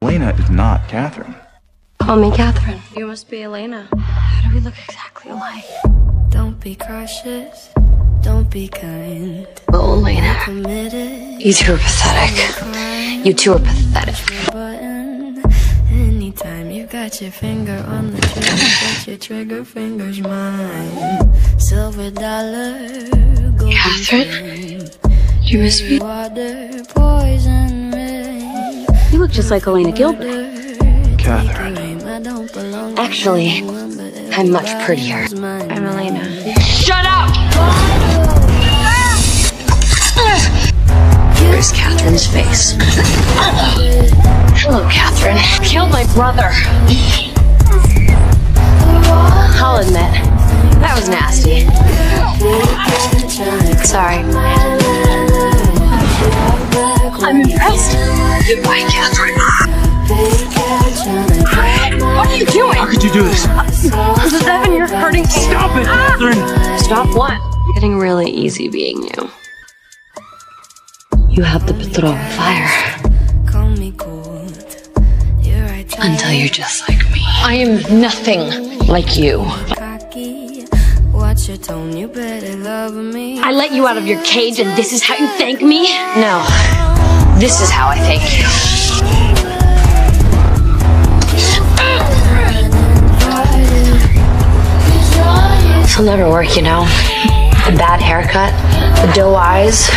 Elena is not Katherine. Call me Katherine. You must be Elena. How do we look exactly alike? Don't be cautious. Don't be kind. Oh, Elena. Committed. You two are pathetic. You two are pathetic. Anytime you got your finger on the trigger, got your trigger fingers mine. Silver dollar. golden Katherine? you miss me? Water, poison rain. You look just like Elena Gilbert. Katherine. I don't belong Actually, I'm much prettier. I'm Elena. Shut up! Here's Katherine's face. Hello, Katherine. Killed my brother. I'll admit, that was nasty. Sorry. I'm impressed. Goodbye, Katherine. What are you doing? How could you do this? This is Evan, you're hurting me. Stop it, Katherine! Stop what? Getting really easy being you. You have the Petrova fire Call me cold. You're right until you're just like me. I am nothing like you. cocky. Watch your tone, you better love me. I let you out of your cage, and this is how you thank me? No, this is how I thank you. This'll never work, you know. The bad haircut, the doe eyes,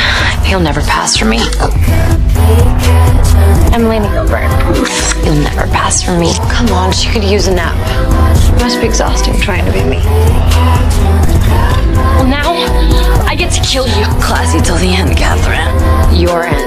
he'll never pass for me. I'm Elena Gilbert. You'll never pass for me. Come on, she could use a nap. It must be exhausting trying to be me. Well, now I get to kill you. Classy till the end, Katherine. Your end.